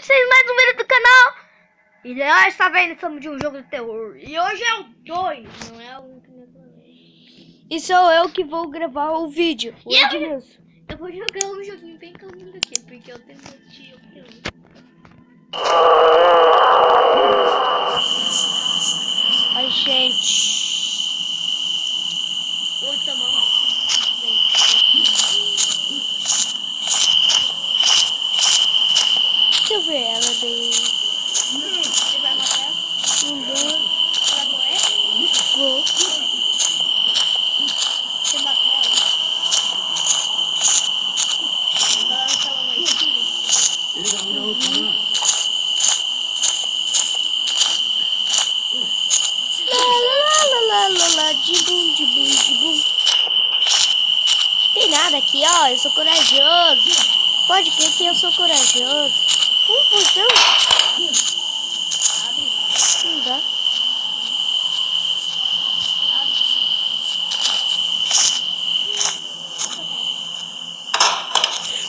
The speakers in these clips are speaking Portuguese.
vocês mais um vídeo do canal. E nós está vendo, estamos de um jogo de terror. E hoje é o 2, não é o 1 que nem E sou eu que vou gravar o vídeo. O E eu- Edmilson. Eu vou jogar um joguinho bem calminho aqui, porque eu tenho meu tio. Ai, gente. Vou tomar um Deixa eu ver ela daí. Você vai matar ela? Uhum. Você vai morrer? Vou. Você mata ela? Falando que ela não é espírito. Lá, lá, lá, lá, lá, lá, de bum, de bum, de bum. Tem nada aqui, Eu sou corajoso. Pode crer que eu sou corajoso. Um portão? Abre. Não dá.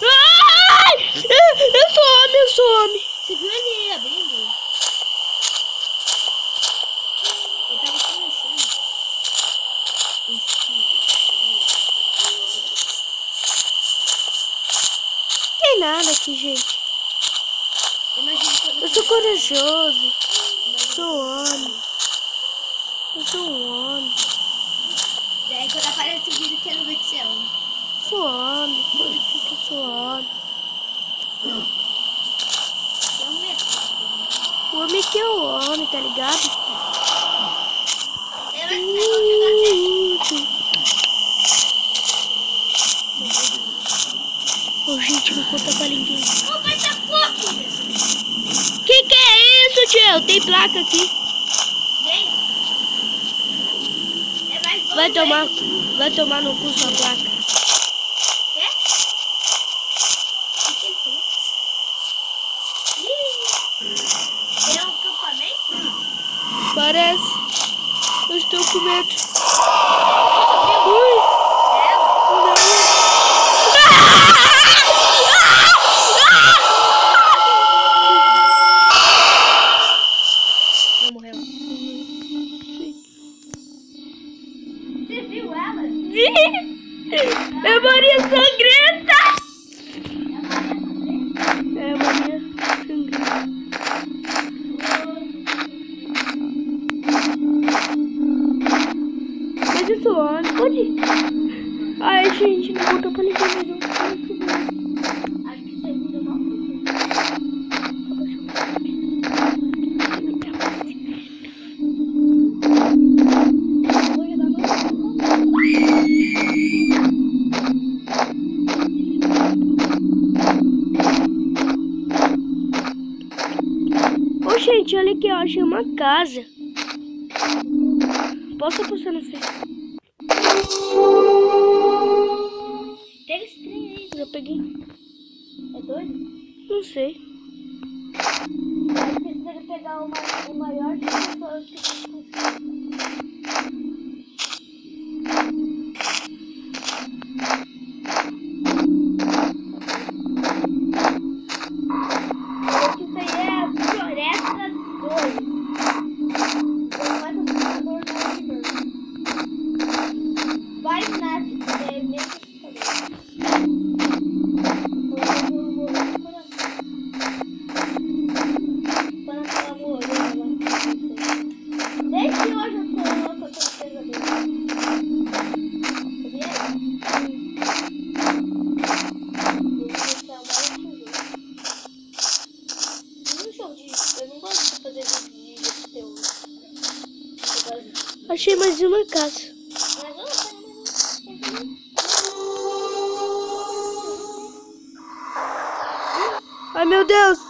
Ai! Eu eu sou homem, eu sou homem. Você viu ele abrindo? Ele tava se mexendo. Tem nada aqui, gente. Eu sou corajoso. Sou homem. Eu sou um homem. Daí quando aparece o vídeo, quero ver que você é um. Sou homem. Que eu sou homem. É. O homem que é o homem, tá ligado? Eu não sei, vou jogar até. Ô, gente, não conta pra ninguém. Ô, vai dar fogo! Que que é isso, tio? Tem placa aqui. Vem! É mais Vai vem. tomar, vai tomar no cu sua placa. Ih! Tem um? Parece. Eu estou com medo. Maria Sangrenta! É uma Maria Sangrenta. Mas eu sou homem, pode. Ai, gente, não conta pra ninguém, mas Gente, olha aqui, eu achei uma casa. Posso postar no Facebook? Pega esse trem aí. Eu peguei. É doido? Não sei. Você deve pegar o, ma- o maior que você Achei mais uma casa. Ai, meu Deus.